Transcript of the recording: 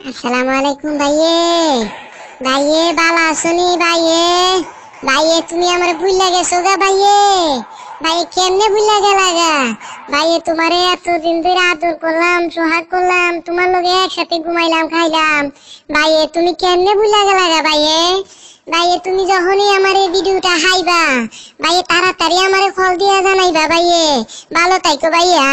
আসসালামু আলাইকুম ভাইয়ে। ভাইয়ে বালা আসনি ভাইয়ে? ভাইয়ে, তুমি আমার ভুইলা গেছো গা ভাইয়ে। ভাইয়ে, কেমনে ভুইলা গেলা গা? ভাইয়ে, তোমারে এতদিন ধরে আদর করলাম, সোহাগ করলাম, তোমার লগে একসাথে ঘুমাইলাম, খাইলাম। ভাইয়ে, তুমি কেমনে ভুইলা গেলা গা ভাইয়ে? ভাইয়ে, তুমি যখনই আমার এই ভিডিওটা হাইবা, ভাইয়ে, তাড়াতাড়ি আমারে ফল দিয়া জানাইবা ভাইয়ে। ভালো তাইকো ভাইয়া।